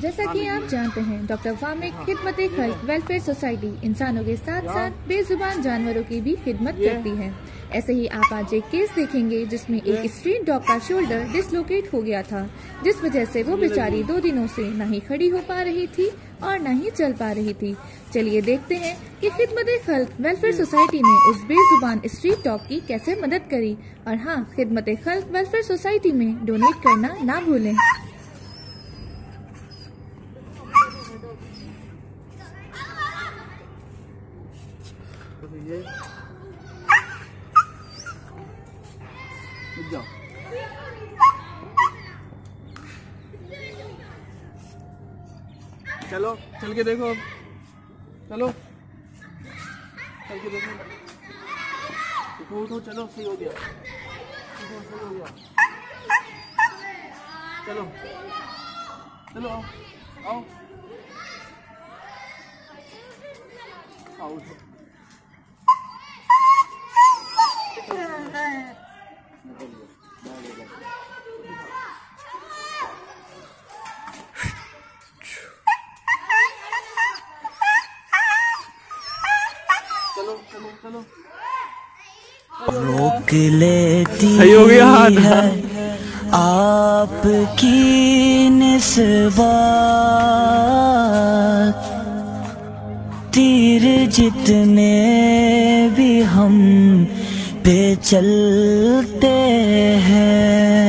जैसा कि आप जानते हैं डॉक्टर वामिक खिदमत खल्क वेलफेयर सोसाइटी इंसानों के साथ साथ बेजुबान जानवरों की भी खिदमत करती है। ऐसे ही आप आज एक केस देखेंगे जिसमें एक स्ट्रीट डॉग का शोल्डर डिसलोकेट हो गया था जिस वजह से वो बेचारी दो दिनों से न ही खड़ी हो पा रही थी और न ही चल पा रही थी। चलिए देखते हैं कि खिदमत खल्क वेलफेयर सोसाइटी ने उस बेजुबान स्ट्रीट डॉग की कैसे मदद करी। और हाँ खिदमत खल्क वेलफेयर सोसाइटी में डोनेट करना ना भूलें। चलो, चल के देखो अब। चलो। चल के देखो। उठो उठो, चलो, सही हो गया। उठो, सही हो गया। चलो। चलो, आओ। आओ। चलो रोक लेती सही हो गया। है आपकी निस्बत जितने भी हम पे चलते हैं।